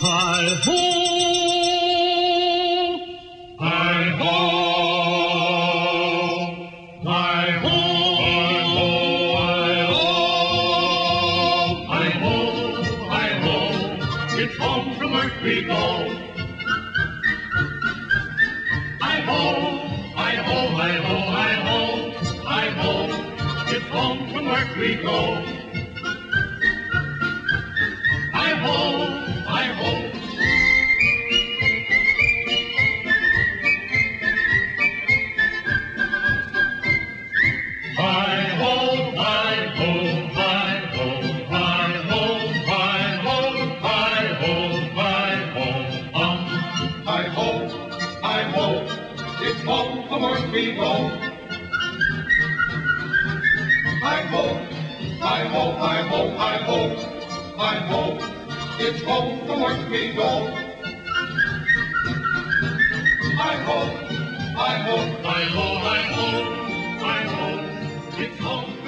Hi ho! Hi ho! Hi ho! Hi ho! Hi ho! It's home from work we go. Hi ho! Hi ho! Hi ho! Hi ho! Hi ho! It's home from work we go. It's home from work we go. Hi ho, hi ho, hi ho, hi ho, hi ho, it's home from work we go. Hi ho, hi ho, Hi ho, hi ho, hi ho, it's home